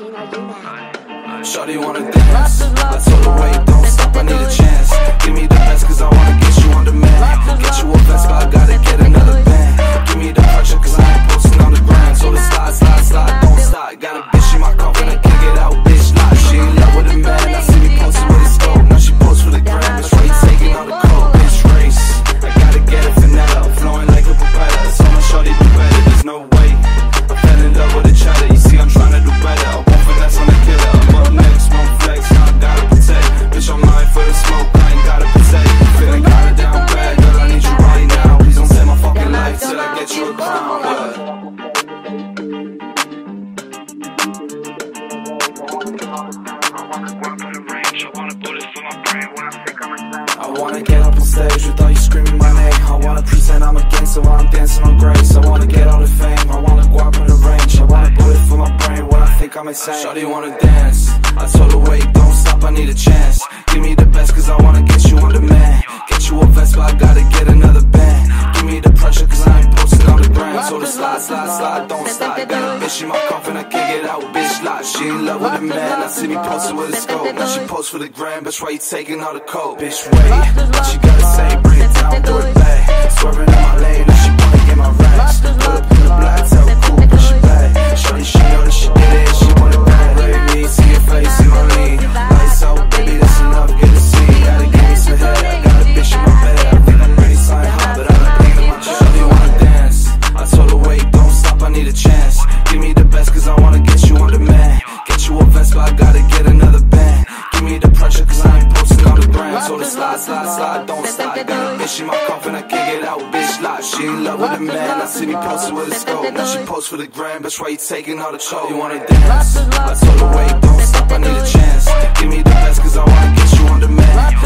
Shawty wanna dance, let's think I'm insane. Shawty wanna dance, I told her wait, don't stop, I need a chance. Give me the best cause I wanna get you on demand. Get you a vest but I gotta get another band. Give me the pressure cause I ain't posting on the gram. So the slide, slide, slide, don't stop Got a bitch in my coffin, I can't get out, bitch like She in love with a man, I see me posting with a scope. Now she posts for the gram, bitch why you taking all the coke? Bitch wait, what you gotta say, bring it down, do it back. Swerving in my lane, now she wanna get my racks. Put chance Give me the best cause I wanna get you on demand. Get you a vest but I gotta get another band. Give me the pressure cause I ain't posting on the gram So the slide, slide, slide, don't stop Got a bitch in my coffin, I can't get out, bitch like She in love with a man, I see me posting with a scope. Now she posts for the gram, bitch why you taking all the choke? You wanna dance, I told her wait, don't stop, I need a chance. Give me the best cause I wanna get you on demand